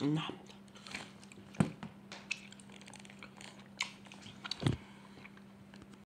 Nom.